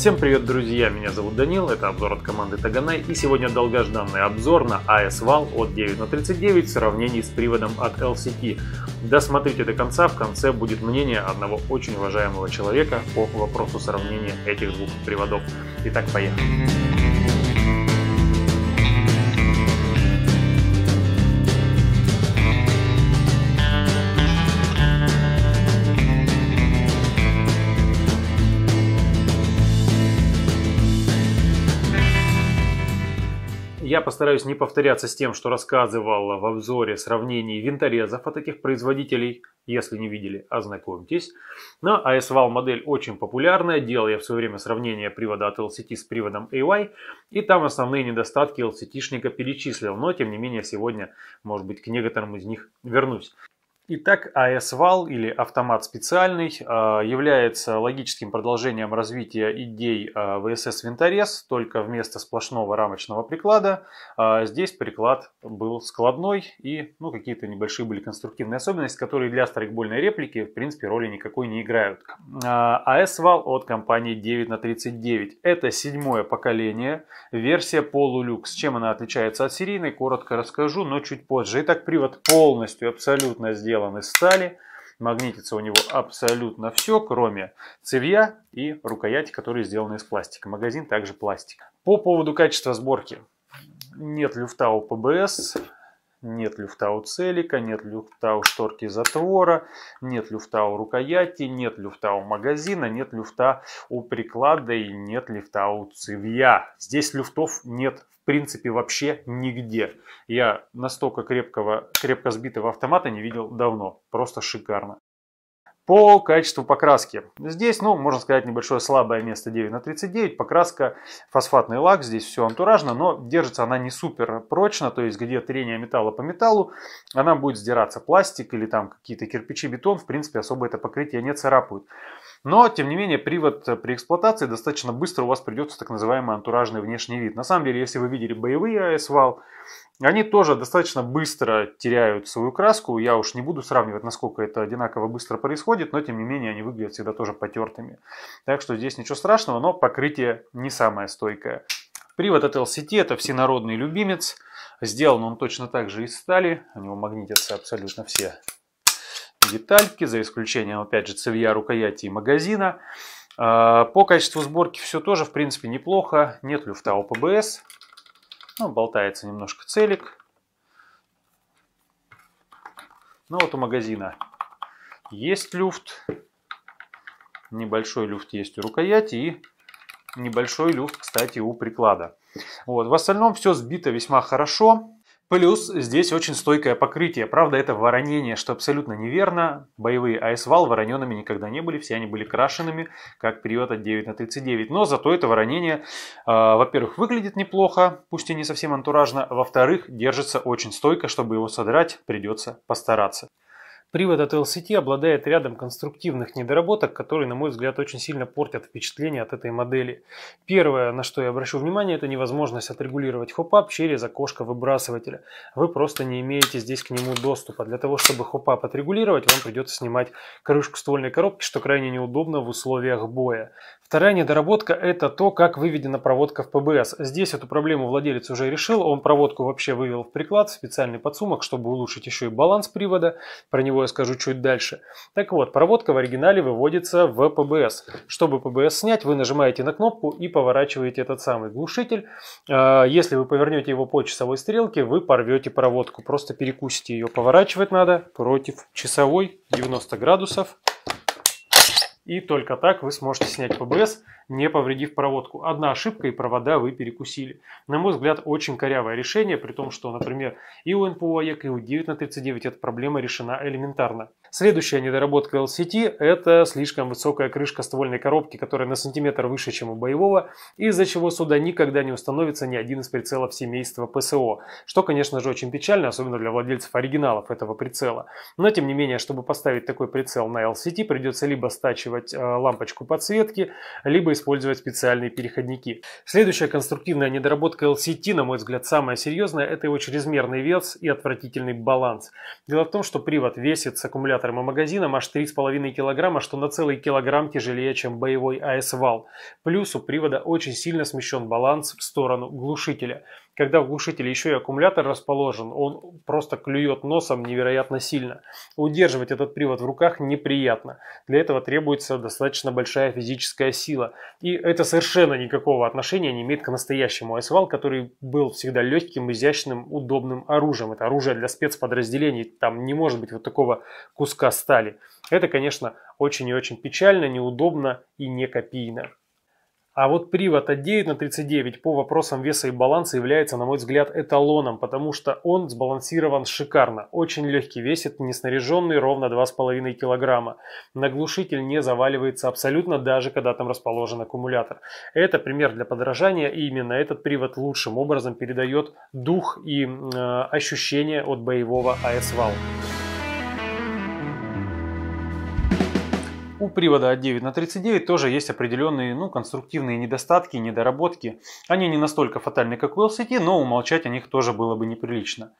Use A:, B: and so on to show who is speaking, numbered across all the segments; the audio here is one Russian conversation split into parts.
A: Всем привет, друзья! Меня зовут Данил, это обзор от команды Таганай и сегодня долгожданный обзор на AS Val от 9 на 39 в сравнении с приводом от LCT. Досмотрите до конца, в конце будет мнение одного очень уважаемого человека по вопросу сравнения этих двух приводов. Итак, поехали! Я постараюсь не повторяться с тем, что рассказывал в обзоре сравнений винторезов от этих производителей. Если не видели, ознакомьтесь. Но ASVAL модель очень популярная. Делал я в свое время сравнение привода от LCT с приводом AY. И там основные недостатки LCT-шника перечислил. Но тем не менее сегодня, может быть, к некоторым из них вернусь. Итак, AS-вал или автомат специальный а, является логическим продолжением развития идей а, винторез, только вместо сплошного рамочного приклада а, здесь приклад был складной и ну, какие-то небольшие были конструктивные особенности, которые для страйкбольной реплики в принципе роли никакой не играют. AS-вал от компании 9 на 39 это седьмое поколение, версия полулюкс. Чем она отличается от серийной, коротко расскажу, но чуть позже. Итак, привод полностью абсолютно сделан сделан из стали. Магнитится у него абсолютно все, кроме цевья и рукояти, которые сделаны из пластика. Магазин также пластик. По поводу качества сборки. Нет люфта у ПБС, нет люфта у целика, нет люфта у шторки затвора, нет люфта у рукояти, нет люфта у магазина, нет люфта у приклада и нет люфта у цевья. Здесь люфтов нет в принципе вообще нигде. Я настолько крепкого, крепко сбитого автомата не видел давно. Просто шикарно. По качеству покраски. Здесь, ну, можно сказать, небольшое слабое место 9 на 39. Покраска фосфатный лак, здесь все антуражно, но держится она не супер прочно, то есть где трение металла по металлу, она будет сдираться пластик или там какие-то кирпичи, бетон, в принципе, особо это покрытие не царапают. Но, тем не менее, привод при эксплуатации достаточно быстро у вас придется так называемый антуражный внешний вид. На самом деле, если вы видели боевые AS-вал, они тоже достаточно быстро теряют свою краску. Я уж не буду сравнивать, насколько это одинаково быстро происходит, но тем не менее они выглядят всегда тоже потертыми. Так что здесь ничего страшного, но покрытие не самое стойкое. Привод от LCT это всенародный любимец. Сделан он точно так же из стали. У него магнитятся абсолютно все детальки, за исключением, опять же, цевья, рукояти и магазина. А, по качеству сборки все тоже, в принципе, неплохо. Нет люфта у ПБС. Ну, болтается немножко целик. Ну вот у магазина есть люфт. Небольшой люфт есть у рукояти и небольшой люфт, кстати, у приклада. Вот. В остальном все сбито весьма хорошо. Плюс здесь очень стойкое покрытие. Правда, это воронение, что абсолютно неверно. Боевые АС-вал вороненными никогда не были. Все они были крашенными, как период от 9 на 39. Но зато это воронение, э, во-первых, выглядит неплохо, пусть и не совсем антуражно. Во-вторых, держится очень стойко. Чтобы его содрать, придется постараться. Привод от LCT обладает рядом конструктивных недоработок, которые, на мой взгляд, очень сильно портят впечатление от этой модели. Первое, на что я обращу внимание, это невозможность отрегулировать хоп-ап через окошко выбрасывателя. Вы просто не имеете здесь к нему доступа. Для того, чтобы хоп-ап отрегулировать, вам придется снимать крышку ствольной коробки, что крайне неудобно в условиях боя. Вторая недоработка – это то, как выведена проводка в ПБС. Здесь эту проблему владелец уже решил. Он проводку вообще вывел в приклад, в специальный подсумок, чтобы улучшить еще и баланс привода. Про него я скажу чуть дальше. Так вот, проводка в оригинале выводится в ПБС. Чтобы ПБС снять, вы нажимаете на кнопку и поворачиваете этот самый глушитель. А, если вы повернете его по часовой стрелке, вы порвете проводку. Просто перекусите ее. Поворачивать надо против часовой 90 градусов. И только так вы сможете снять ПБС, не повредив проводку. Одна ошибка и провода вы перекусили. На мой взгляд, очень корявое решение, при том, что, например, и у НПУ АЕК, и у 9 на 39 эта проблема решена элементарно. Следующая недоработка LCT – это слишком высокая крышка ствольной коробки, которая на сантиметр выше, чем у боевого, из-за чего сюда никогда не установится ни один из прицелов семейства ПСО, что, конечно же, очень печально, особенно для владельцев оригиналов этого прицела. Но, тем не менее, чтобы поставить такой прицел на LCT, придется либо стачивать э, лампочку подсветки, либо использовать специальные переходники. Следующая конструктивная недоработка LCT, на мой взгляд, самая серьезная, это его чрезмерный вес и отвратительный баланс. Дело в том, что привод весит с аккумулятором и магазином аж 3,5 кг, что на целый килограмм тяжелее, чем боевой AS-вал. Плюс у привода очень сильно смещен баланс в сторону глушителя. Когда в глушителе еще и аккумулятор расположен, он просто клюет носом невероятно сильно. Удерживать этот привод в руках неприятно. Для этого требуется достаточно большая физическая сила. И это совершенно никакого отношения не имеет к настоящему айсвал, который был всегда легким, изящным, удобным оружием. Это оружие для спецподразделений. Там не может быть вот такого куска стали. Это, конечно, очень и очень печально, неудобно и не копийно. А вот привод от 9 на 39 по вопросам веса и баланса является, на мой взгляд, эталоном, потому что он сбалансирован шикарно. Очень легкий, весит неснаряженный ровно 2,5 килограмма. Наглушитель не заваливается абсолютно, даже когда там расположен аккумулятор. Это пример для подражания, и именно этот привод лучшим образом передает дух и э, ощущение от боевого АС-вал. У привода от 9 на 39 тоже есть определенные ну, конструктивные недостатки, недоработки. Они не настолько фатальны, как у LCT, но умолчать о них тоже было бы неприлично.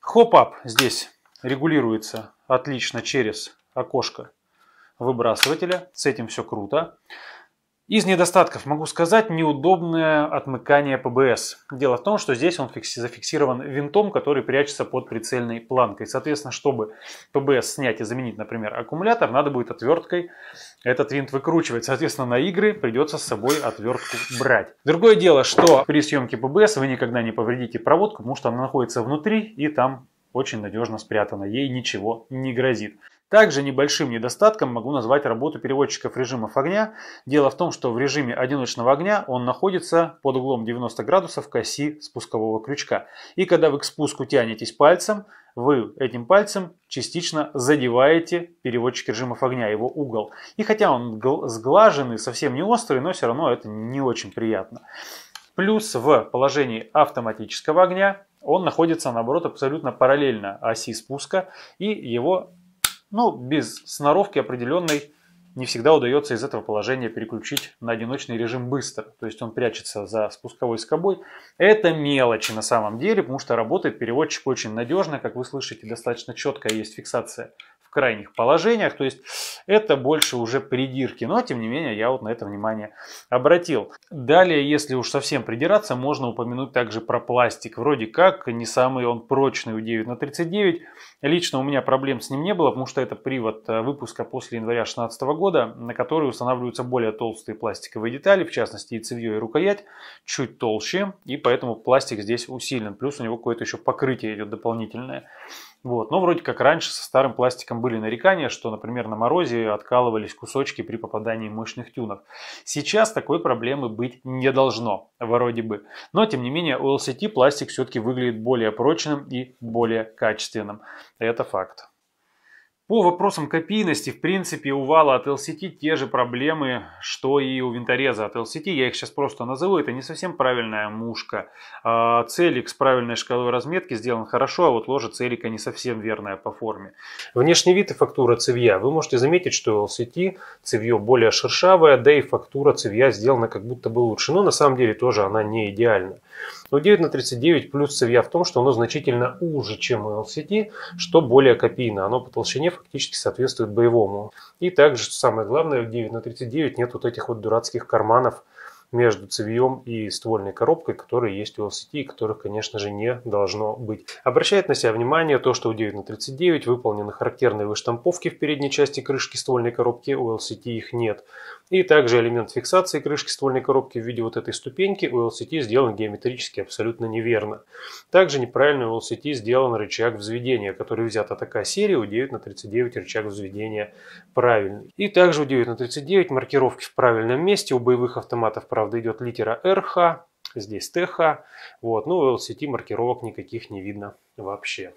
A: Hop-up здесь регулируется отлично через окошко выбрасывателя. С этим все круто. Из недостатков могу сказать неудобное отмыкание ПБС. Дело в том, что здесь он зафиксирован винтом, который прячется под прицельной планкой. Соответственно, чтобы ПБС снять и заменить, например, аккумулятор, надо будет отверткой этот винт выкручивать. Соответственно, на игры придется с собой отвертку брать. Другое дело, что при съемке ПБС вы никогда не повредите проводку, потому что она находится внутри и там очень надежно спрятана. Ей ничего не грозит. Также небольшим недостатком могу назвать работу переводчиков режимов огня. Дело в том, что в режиме одиночного огня он находится под углом 90 градусов к оси спускового крючка. И когда вы к спуску тянетесь пальцем, вы этим пальцем частично задеваете переводчик режимов огня, его угол. И хотя он сглаженный, совсем не острый, но все равно это не очень приятно. Плюс в положении автоматического огня он находится, наоборот, абсолютно параллельно оси спуска, и его ну, без сноровки определенной не всегда удается из этого положения переключить на одиночный режим быстро. То есть он прячется за спусковой скобой. Это мелочи на самом деле, потому что работает переводчик очень надежно. Как вы слышите, достаточно четкая есть фиксация крайних положениях. То есть это больше уже придирки. Но тем не менее я вот на это внимание обратил. Далее, если уж совсем придираться, можно упомянуть также про пластик. Вроде как не самый он прочный у 9 на 39. Лично у меня проблем с ним не было, потому что это привод э, выпуска после января 2016 года, на который устанавливаются более толстые пластиковые детали, в частности и цевье, и рукоять, чуть толще, и поэтому пластик здесь усилен. Плюс у него какое-то еще покрытие идет дополнительное. Вот. Но вроде как раньше со старым пластиком были нарекания, что, например, на морозе откалывались кусочки при попадании мощных тюнов. Сейчас такой проблемы быть не должно, вроде бы. Но, тем не менее, у LCT пластик все-таки выглядит более прочным и более качественным. Это факт. По вопросам копийности, в принципе, у вала от LCT те же проблемы, что и у винтореза от LCT. Я их сейчас просто назову. Это не совсем правильная мушка. А, целик с правильной шкалой разметки сделан хорошо, а вот ложа целика не совсем верная по форме. Внешний вид и фактура цевья. Вы можете заметить, что у LCT цевье более шершавое, да и фактура цевья сделана как будто бы лучше. Но на самом деле тоже она не идеальна. Но 9 на 39 плюс цевья в том, что оно значительно уже, чем у LCD, что более копийно. Оно по толщине фактически соответствует боевому. И также, что самое главное, в 9 на 39 нет вот этих вот дурацких карманов, между цевьем и ствольной коробкой, которые есть у LCT которых, конечно же, не должно быть. Обращает на себя внимание то, что у 9 на 39 выполнены характерные выштамповки в передней части крышки ствольной коробки, у LCT их нет. И также элемент фиксации крышки ствольной коробки в виде вот этой ступеньки у LCT сделан геометрически абсолютно неверно. Также неправильно у LCT сделан рычаг взведения, который взят от АК серии, у 9 на 39 рычаг взведения правильный. И также у 9 на 39 маркировки в правильном месте, у боевых автоматов правда, идет литера РХ, здесь ТХ. Вот. Ну, в LCT маркировок никаких не видно вообще.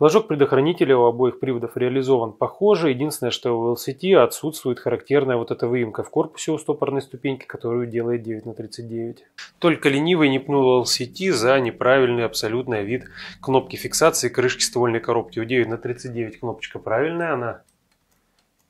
A: Флажок предохранителя у обоих приводов реализован похоже. Единственное, что в LCT отсутствует характерная вот эта выемка в корпусе у стопорной ступеньки, которую делает 9 на 39. Только ленивый не пнул LCT за неправильный абсолютный вид кнопки фиксации крышки ствольной коробки. У 9 на 39 кнопочка правильная, она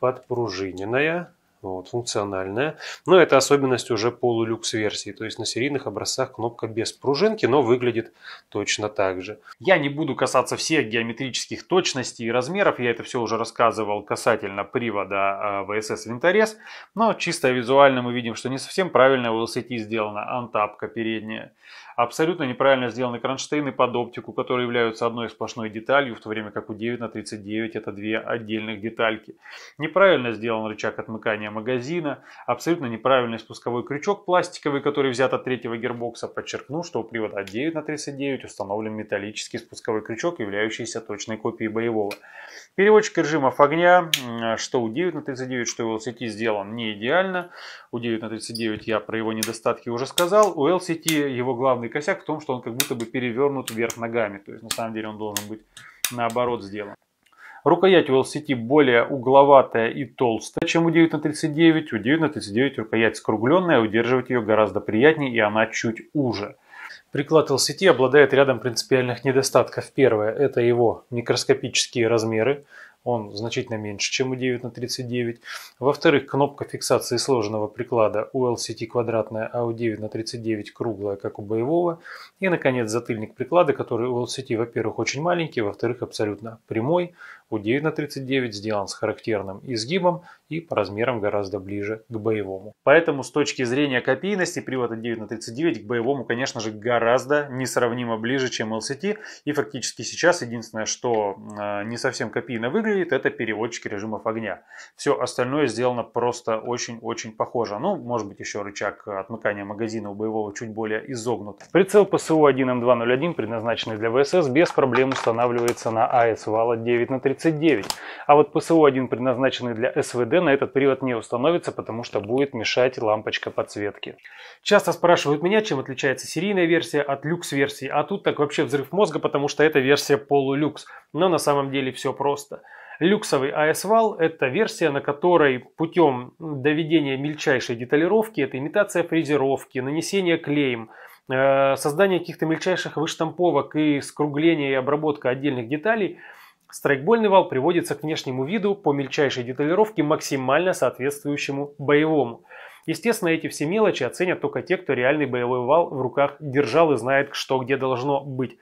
A: подпружиненная.
B: Вот, функциональная. Но это особенность уже полулюкс версии, то есть на серийных образцах кнопка без пружинки, но выглядит точно так же.
A: Я не буду касаться всех геометрических точностей и размеров, я это все уже рассказывал касательно привода VSS винторез, но чисто визуально мы видим, что не совсем правильно в LCT сделана антапка передняя. Абсолютно неправильно сделаны кронштейны под оптику, которые являются одной сплошной деталью, в то время как у 9 на 39 это две отдельных детальки. Неправильно сделан рычаг отмыкания магазина, абсолютно неправильный спусковой крючок пластиковый, который взят от третьего гербокса. Подчеркну, что у привода 9 на 39 установлен металлический спусковой крючок, являющийся точной копией боевого. Переводчик режимов огня, что у 9 на 39, что у LCT сделан не идеально. У 9 на 39 я про его недостатки уже сказал. У LCT его главный косяк в том, что он как будто бы перевернут вверх ногами. То есть на самом деле он должен быть наоборот сделан. Рукоять у LCT более угловатая и толстая, чем у 9 на 39. У 9 на 39 рукоять скругленная, удерживать ее гораздо приятнее и она чуть уже. Приклад LCT обладает рядом принципиальных недостатков. Первое – это его микроскопические размеры он значительно меньше, чем у 9 на 39. Во-вторых, кнопка фиксации сложенного приклада у LCT квадратная, а у 9 на 39 круглая, как у боевого. И, наконец, затыльник приклада, который у LCT, во-первых, очень маленький, во-вторых, абсолютно прямой. У 9 на 39 сделан с характерным изгибом и по размерам гораздо ближе к боевому. Поэтому с точки зрения копийности привода 9 на 39 к боевому, конечно же, гораздо несравнимо ближе, чем LCT. И фактически сейчас единственное, что э, не совсем копийно выглядит, это переводчики режимов огня. Все остальное сделано просто очень-очень похоже. Ну, может быть, еще рычаг отмыкания магазина у боевого чуть более изогнут. Прицел ПСУ 1М201, предназначенный для ВСС, без проблем устанавливается на АС вала 9 на 39 39. А вот ПСО-1, предназначенный для СВД, на этот привод не установится, потому что будет мешать лампочка подсветки. Часто спрашивают меня, чем отличается серийная версия от люкс-версии, а тут так вообще взрыв мозга, потому что это версия полулюкс. Но на самом деле все просто. Люксовый AS-вал – это версия, на которой путем доведения мельчайшей деталировки, это имитация фрезеровки, нанесение клеем, э, создание каких-то мельчайших выштамповок и скругление и обработка отдельных деталей – Страйкбольный вал приводится к внешнему виду по мельчайшей деталировке, максимально соответствующему боевому. Естественно, эти все мелочи оценят только те, кто реальный боевой вал в руках держал и знает, что где должно быть.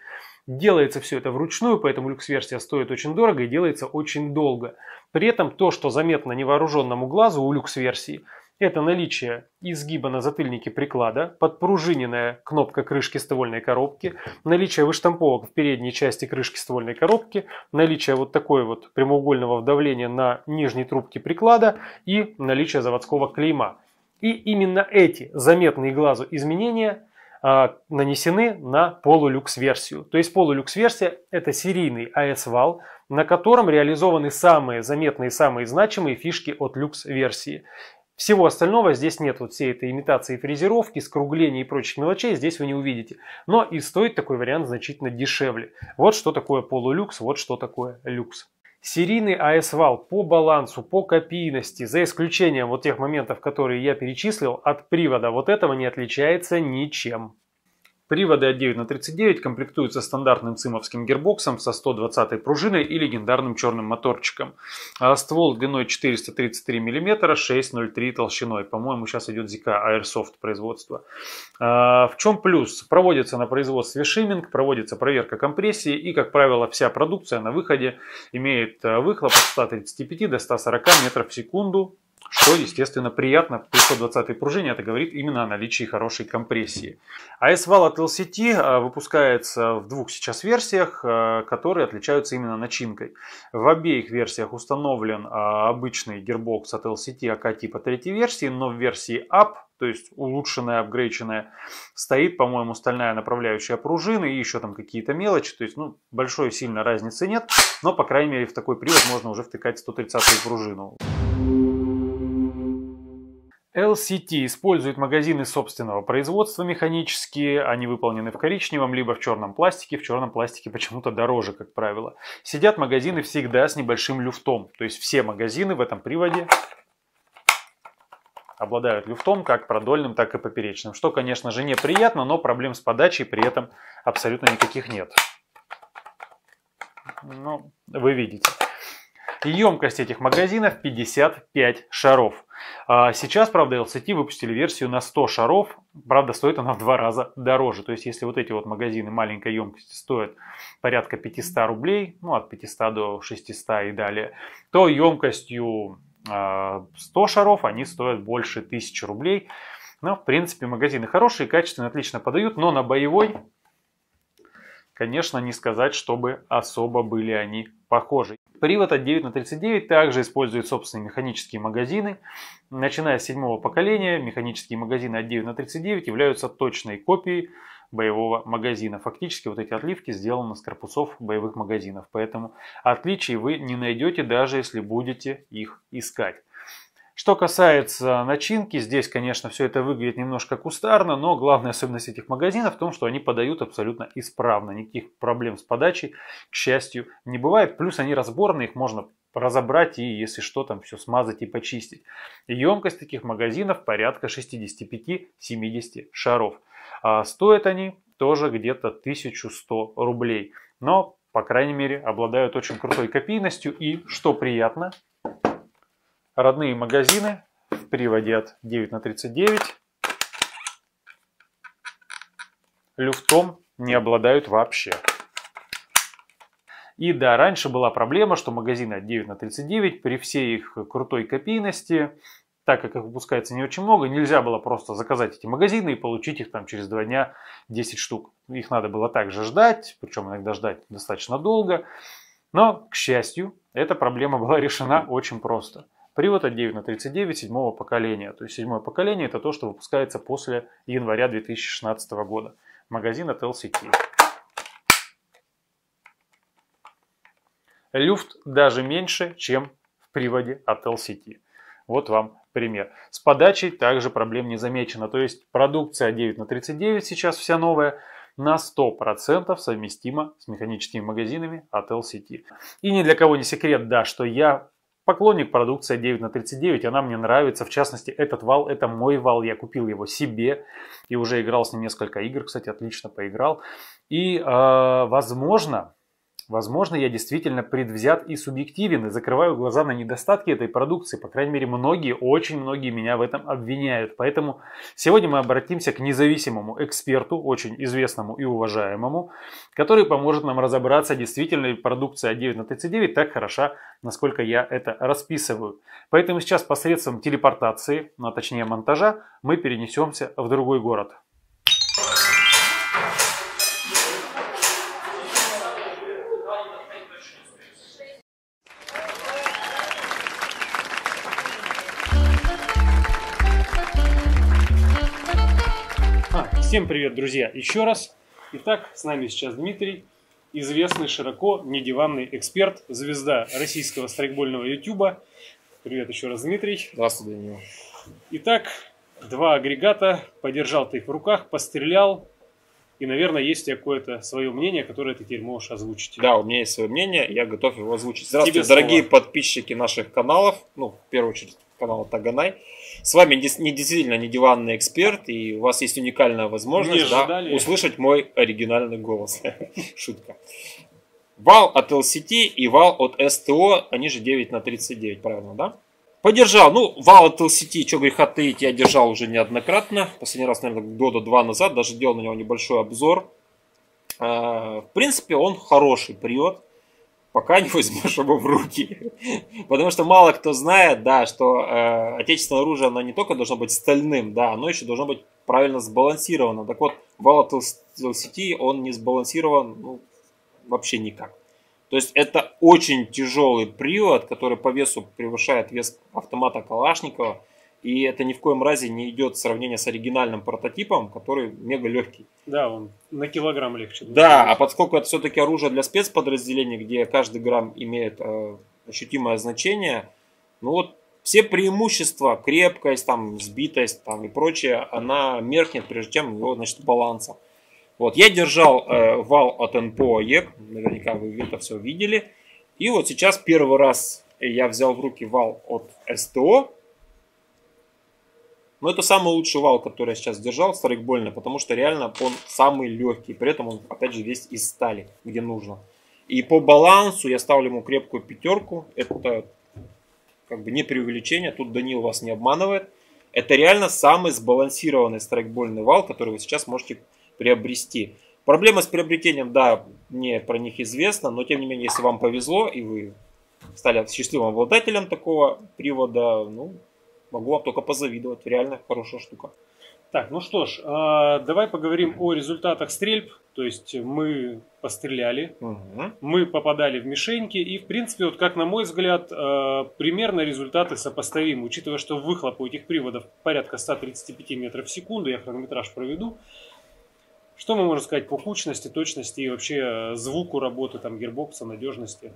A: Делается все это вручную, поэтому люкс-версия стоит очень дорого и делается очень долго. При этом то, что заметно невооруженному глазу у люкс-версии – это наличие изгиба на затыльнике приклада, подпружиненная кнопка крышки ствольной коробки, наличие выштамповок в передней части крышки ствольной коробки, наличие вот такой вот прямоугольного вдавления на нижней трубке приклада и наличие заводского клейма. И именно эти заметные глазу изменения нанесены на полулюкс-версию. То есть полулюкс-версия это серийный AS-вал, на котором реализованы самые заметные, самые значимые фишки от люкс-версии. Всего остального здесь нет, вот всей этой имитации фрезеровки, скругления и прочих мелочей здесь вы не увидите. Но и стоит такой вариант значительно дешевле. Вот что такое полулюкс, вот что такое люкс. Серийный AS-вал по балансу, по копийности, за исключением вот тех моментов, которые я перечислил, от привода вот этого не отличается ничем. Приводы от 9 на 39 комплектуются стандартным цимовским гербоксом со 120 пружиной и легендарным черным моторчиком. А ствол длиной 433 мм, 6,03 толщиной. По-моему, сейчас идет ZK Airsoft производства. А в чем плюс? Проводится на производстве шиминг, проводится проверка компрессии и, как правило, вся продукция на выходе имеет выхлоп от 135 до 140 метров в секунду что, естественно, приятно при 120 пружине, это говорит именно о наличии хорошей компрессии. AS-вал от LCT э, выпускается в двух сейчас версиях, э, которые отличаются именно начинкой. В обеих версиях установлен э, обычный гербокс от LCT АК типа третьей версии, но в версии UP, то есть улучшенная, апгрейченная, стоит, по-моему, стальная направляющая пружины и еще там какие-то мелочи. То есть, ну, большой сильно разницы нет, но, по крайней мере, в такой привод можно уже втыкать 130 пружину. LCT использует магазины собственного производства механические, они выполнены в коричневом, либо в черном пластике, в черном пластике почему-то дороже, как правило. Сидят магазины всегда с небольшим люфтом, то есть все магазины в этом приводе обладают люфтом, как продольным, так и поперечным, что, конечно же, неприятно, но проблем с подачей при этом абсолютно никаких нет. Ну, вы видите. Емкость этих магазинов 55 шаров. А сейчас, правда, LCT выпустили версию на 100 шаров, правда, стоит она в два раза дороже. То есть, если вот эти вот магазины маленькой емкости стоят порядка 500 рублей, ну, от 500 до 600 и далее, то емкостью 100 а, шаров они стоят больше 1000 рублей. Ну, в принципе, магазины хорошие, качественные, отлично подают, но на боевой, конечно, не сказать, чтобы особо были они похожи. Привод от 9 на 39 также использует собственные механические магазины. Начиная с седьмого поколения, механические магазины от 9 на 39 являются точной копией боевого магазина. Фактически вот эти отливки сделаны с корпусов боевых магазинов, поэтому отличий вы не найдете, даже если будете их искать. Что касается начинки, здесь, конечно, все это выглядит немножко кустарно, но главная особенность этих магазинов в том, что они подают абсолютно исправно. Никаких проблем с подачей, к счастью, не бывает. Плюс они разборные, их можно разобрать и, если что, там все смазать и почистить. Емкость таких магазинов порядка 65-70 шаров. А стоят они тоже где-то 1100 рублей. Но, по крайней мере, обладают очень крутой копийностью и, что приятно, родные магазины в приводе от 9 на 39 люфтом не обладают вообще. И да, раньше была проблема, что магазины от 9 на 39 при всей их крутой копийности, так как их выпускается не очень много, нельзя было просто заказать эти магазины и получить их там через два дня 10 штук. Их надо было также ждать, причем иногда ждать достаточно долго. Но, к счастью, эта проблема была решена очень просто – Привод от 9 на 39 седьмого поколения. То есть седьмое поколение это то, что выпускается после января 2016 года. Магазин от LCT. Люфт даже меньше, чем в приводе от LCT. Вот вам пример. С подачей также проблем не замечено. То есть продукция 9 на 39 сейчас вся новая на 100% совместима с механическими магазинами от LCT. И ни для кого не секрет, да, что я Поклонник продукции 9 на 39, она мне нравится. В частности, этот вал, это мой вал, я купил его себе и уже играл с ним несколько игр, кстати, отлично поиграл. И, э, возможно, Возможно, я действительно предвзят и субъективен и закрываю глаза на недостатки этой продукции. По крайней мере, многие, очень многие меня в этом обвиняют. Поэтому сегодня мы обратимся к независимому эксперту, очень известному и уважаемому, который поможет нам разобраться, действительно ли продукция 9 на 39 так хороша, насколько я это расписываю. Поэтому сейчас посредством телепортации, ну, а точнее монтажа, мы перенесемся в другой город. Всем привет, друзья, еще раз. Итак, с нами сейчас Дмитрий, известный широко недиванный эксперт, звезда российского страйкбольного ютуба. Привет еще раз, Дмитрий.
B: Здравствуй, Данил.
A: Итак, два агрегата, подержал ты их в руках, пострелял, и, наверное, есть какое-то свое мнение, которое ты теперь можешь озвучить.
B: Да, у меня есть свое мнение, я готов его озвучить. Здравствуйте, Тебе дорогие подписчики наших каналов, ну, в первую очередь, канала Таганай. С вами не действительно не диванный эксперт, и у вас есть уникальная возможность да, услышать мой оригинальный голос. Шутка. Вал от LCT и вал от STO, они же 9 на 39, правильно, да? Подержал. Ну, вал от LCT, что греха таить, я держал уже неоднократно. Последний раз, наверное, года два назад, даже делал на него небольшой обзор. А, в принципе, он хороший привод пока не возьмешь его в руки. Потому что мало кто знает, да, что э, отечественное оружие, оно не только должно быть стальным, да, оно еще должно быть правильно сбалансировано. Так вот, Volatile City, он не сбалансирован ну, вообще никак. То есть это очень тяжелый привод, который по весу превышает вес автомата Калашникова. И это ни в коем разе не идет сравнение с оригинальным прототипом, который мега легкий.
A: Да, он на килограмм легче.
B: Да, а поскольку это все-таки оружие для спецподразделений, где каждый грамм имеет э, ощутимое значение, ну вот все преимущества, крепкость, там, сбитость там, и прочее, она меркнет, прежде чем его, значит, баланса. Вот, я держал э, вал от НПО ЕК, наверняка вы это все видели. И вот сейчас первый раз я взял в руки вал от СТО, но это самый лучший вал, который я сейчас держал, страйкбольный, потому что реально он самый легкий. При этом он, опять же, весь из стали, где нужно. И по балансу я ставлю ему крепкую пятерку. Это как бы не преувеличение, тут Данил вас не обманывает. Это реально самый сбалансированный страйкбольный вал, который вы сейчас можете приобрести. Проблема с приобретением, да, мне про них известно, но тем не менее, если вам повезло и вы стали счастливым обладателем такого привода, ну, могу вам только позавидовать. Реально хорошая штука.
A: Так, ну что ж, а, давай поговорим о результатах стрельб. То есть мы постреляли, угу. мы попадали в мишеньки, и в принципе, вот как на мой взгляд, а, примерно результаты сопоставимы, учитывая, что выхлоп у этих приводов порядка 135 метров в секунду, я хронометраж проведу. Что мы можем сказать по кучности, точности и вообще звуку работы там гербокса, надежности?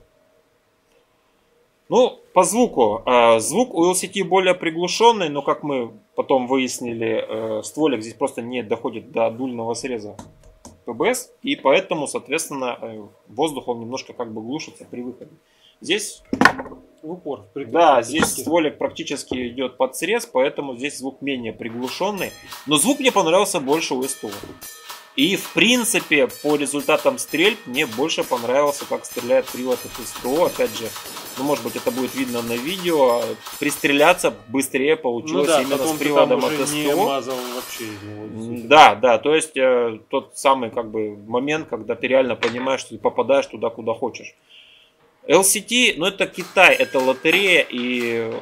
B: Ну, по звуку. А, звук у LCT более приглушенный, но как мы потом выяснили, э, стволик здесь просто не доходит до дульного среза ПБС, и поэтому, соответственно, э, воздух он немножко как бы глушится при выходе. Здесь в упор. Да, здесь стволик практически идет под срез, поэтому здесь звук менее приглушенный. Но звук мне понравился больше у СТО. И в принципе по результатам стрельб мне больше понравился, как стреляет привод от СТО. Опять же, ну может быть это будет видно на видео. Пристреляться быстрее получилось ну, да, именно с приводом от СТО. Не мазал вообще Да, да, то есть э, тот самый как бы момент, когда ты реально понимаешь, что ты попадаешь туда, куда хочешь. LCT, ну это Китай, это лотерея и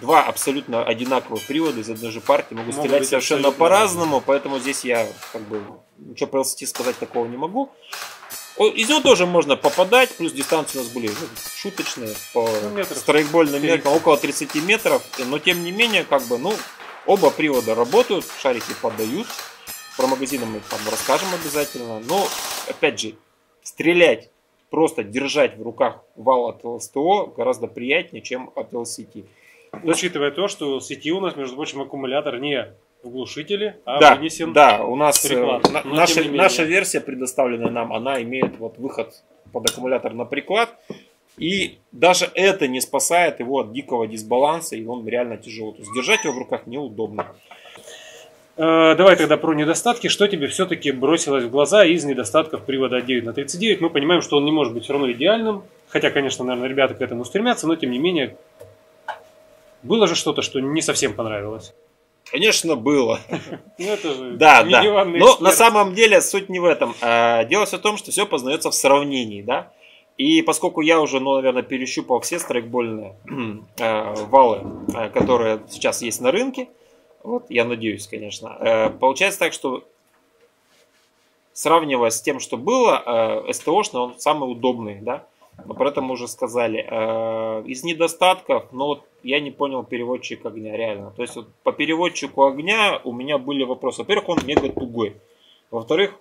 B: два абсолютно одинаковых привода из одной же партии могут, могут стрелять совершенно по-разному, поэтому здесь я как бы ничего про LCT сказать такого не могу. Из него тоже можно попадать, плюс дистанции у нас были шуточные по ну, страйкбольным меркам, около 30 метров, но тем не менее, как бы, ну, оба привода работают, шарики подают, про магазины мы там расскажем обязательно, но, опять же, стрелять, просто держать в руках вал от ЛСТО гораздо приятнее, чем от LCT.
A: Учитывая то, что в сети у нас, между прочим, аккумулятор не в глушителе, а
B: да, вынесен Да, у нас приклад. Э, наша, наша версия, предоставленная нам, она имеет вот выход под аккумулятор на приклад. И даже это не спасает его от дикого дисбаланса, и он реально тяжелый. То есть держать его в руках неудобно.
A: Э, давай тогда про недостатки. Что тебе все-таки бросилось в глаза из недостатков привода 9 на 39? Мы понимаем, что он не может быть все равно идеальным. Хотя, конечно, наверное, ребята к этому стремятся, но тем не менее, было же что-то, что не совсем понравилось?
B: Конечно, было. Ну, это же да, да. Но на самом деле суть не в этом. А, дело все в том, что все познается в сравнении, да. И поскольку я уже, ну, наверное, перещупал все страйкбольные э, валы, э, которые сейчас есть на рынке, вот, я надеюсь, конечно, э, получается так, что сравнивая с тем, что было, СТОшный, он самый удобный, да. Но про это мы уже сказали. Э, из недостатков, ну вот я не понял переводчик огня, реально. То есть вот по переводчику огня у меня были вопросы. Во-первых, он мега тугой. Во-вторых,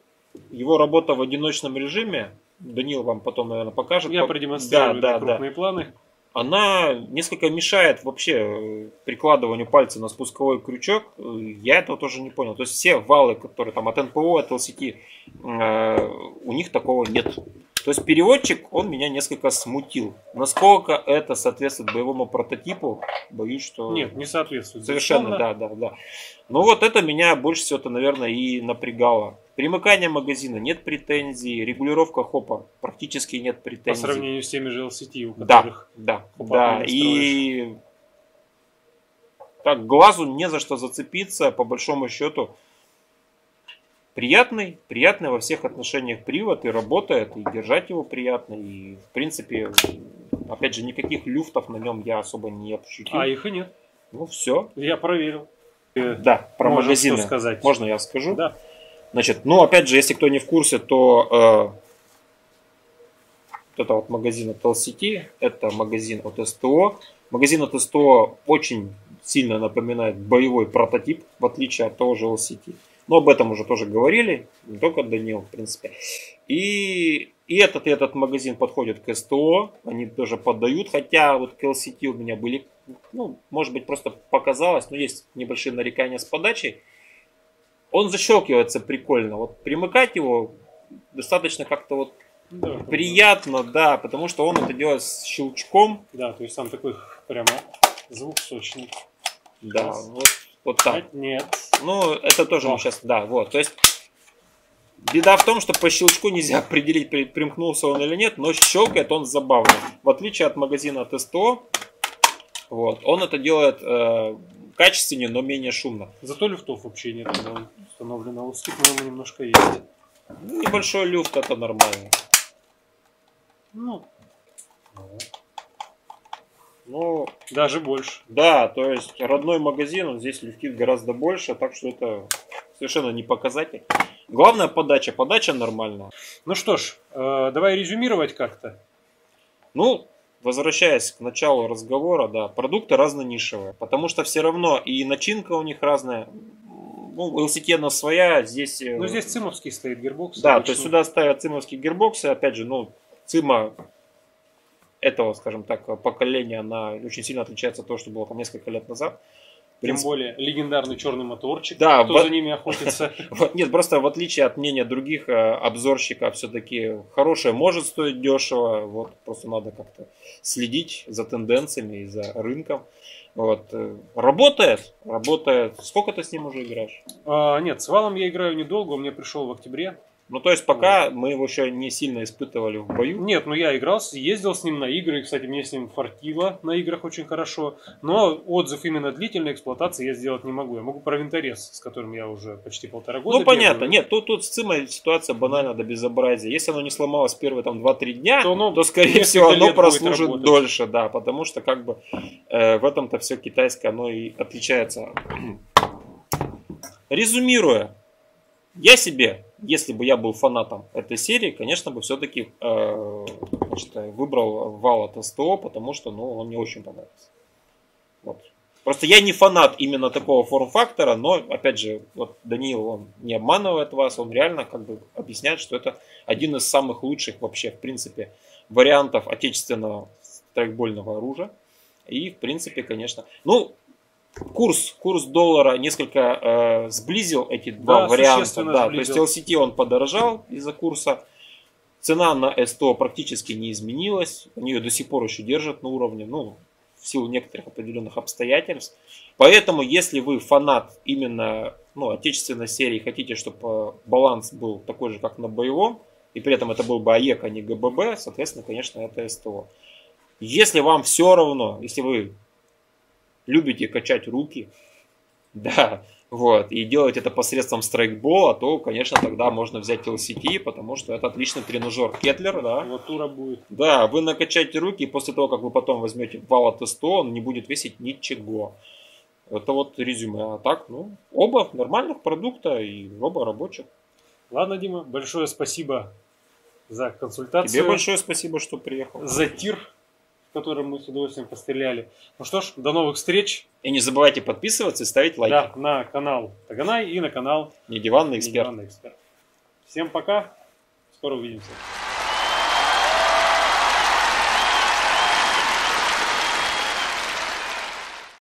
B: его работа в одиночном режиме, Данил вам потом, наверное, покажет.
A: Я продемонстрирую да, да, крупные да. планы.
B: Она несколько мешает вообще э, прикладыванию пальца на спусковой крючок. Я этого тоже не понял. То есть все валы, которые там от НПО, от LCT, э, у них такого нет. То есть переводчик, он меня несколько смутил. Насколько это соответствует боевому прототипу, боюсь, что...
A: Нет, не соответствует.
B: Совершенно, да, да, да. Но вот это меня больше всего-то, наверное, и напрягало. Примыкание магазина нет претензий, регулировка хопа практически нет претензий.
A: По сравнению с теми же LCT, у которых
B: Да, да, да. И так, глазу не за что зацепиться, по большому счету приятный, приятный во всех отношениях привод и работает, и держать его приятно, и в принципе, опять же, никаких люфтов на нем я особо не ощутил.
A: А их и нет.
B: Ну все.
A: Я проверил.
B: Да, про магазины.
A: сказать.
B: Можно я скажу?
A: Да.
B: Значит, ну опять же, если кто не в курсе, то э, вот это вот магазин от LCT, это магазин от СТО. Магазин от СТО очень сильно напоминает боевой прототип, в отличие от того же LCT. Но об этом уже тоже говорили, не только Данил, в принципе. И, и этот и этот магазин подходит к СТО, они тоже поддают, хотя вот к LCT у меня были, ну, может быть, просто показалось, но есть небольшие нарекания с подачей. Он защелкивается прикольно, вот примыкать его достаточно как-то вот да, приятно, да, потому что он это делает с щелчком.
A: Да, то есть там такой прямо звук сочный.
B: Да, вот вот так.
A: Нет.
B: Ну, это тоже мы сейчас, да, вот. То есть, беда в том, что по щелчку нельзя определить, примкнулся он или нет, но щелкает он забавно. В отличие от магазина от СТО, Вот. Он это делает э, качественнее, но менее шумно.
A: Зато люфтов вообще нет установлено. Вот скип, по немножко есть.
B: Небольшой люфт это нормально.
A: Ну,
B: ну,
A: даже больше.
B: Да, то есть родной магазин, он здесь люфтит гораздо больше, так что это совершенно не показатель. Главное подача, подача нормальная.
A: Ну что ж, э, давай резюмировать как-то.
B: Ну, возвращаясь к началу разговора, да, продукты разнонишевые, потому что все равно и начинка у них разная. Ну, LCT она своя, здесь...
A: Э, ну, здесь цимовский стоит гербокс.
B: Да, обычно. то есть сюда ставят цимовские гербоксы, опять же, ну, цима этого, скажем так, поколения, она очень сильно отличается от того, что было там несколько лет назад.
A: Тем более легендарный черный моторчик,
B: да,
A: кто в... за ними охотится.
B: Нет, просто в отличие от мнения других э, обзорщиков, все-таки хорошее может стоить дешево. Вот просто надо как-то следить за тенденциями и за рынком. Вот. Э, работает, работает. Сколько ты с ним уже играешь?
A: А, нет, с валом я играю недолго, он мне пришел в октябре.
B: Ну, то есть, пока вот. мы его еще не сильно испытывали в бою.
A: Нет, ну я играл, ездил с ним на игры, кстати, мне с ним фартило на играх очень хорошо, но отзыв именно длительной эксплуатации я сделать не могу. Я могу про винторез, с которым я уже почти полтора года
B: Ну, понятно, бегаю. нет, тут, тут с цимой ситуация банально до безобразия. Если оно не сломалось первые там 2-3 дня, то, оно, то скорее всего, оно прослужит дольше, да, потому что как бы э, в этом-то все китайское, оно и отличается. Резюмируя, я себе если бы я был фанатом этой серии, конечно бы все-таки э, выбрал вал от СТО, потому что ну, он мне очень понравился. Вот. Просто я не фанат именно такого форм-фактора, но, опять же, вот Даниил, он не обманывает вас, он реально как бы объясняет, что это один из самых лучших вообще, в принципе, вариантов отечественного страйкбольного оружия. И, в принципе, конечно, ну, курс, курс доллара несколько э, сблизил эти два да, варианта. Да, то есть LCT он подорожал из-за курса. Цена на S100 практически не изменилась. Они ее до сих пор еще держат на уровне, ну, в силу некоторых определенных обстоятельств. Поэтому, если вы фанат именно ну, отечественной серии, хотите, чтобы э, баланс был такой же, как на боевом, и при этом это был бы АЕК, а не ГББ, соответственно, конечно, это СТО. Если вам все равно, если вы любите качать руки, да, вот, и делать это посредством страйкбола, то, конечно, тогда можно взять LCT, потому что это отличный тренажер. Кетлер, да.
A: Латура будет.
B: Да, вы накачаете руки, и после того, как вы потом возьмете вал от 100, он не будет весить ничего. Это вот резюме. А так, ну, оба нормальных продукта и оба рабочих.
A: Ладно, Дима, большое спасибо за консультацию.
B: Тебе большое спасибо, что приехал.
A: За тир которым мы с удовольствием постреляли. Ну что ж, до новых встреч.
B: И не забывайте подписываться и ставить лайки.
A: Да, на канал Таганай и на канал
B: Не диванный эксперт.
A: Всем пока. Скоро увидимся.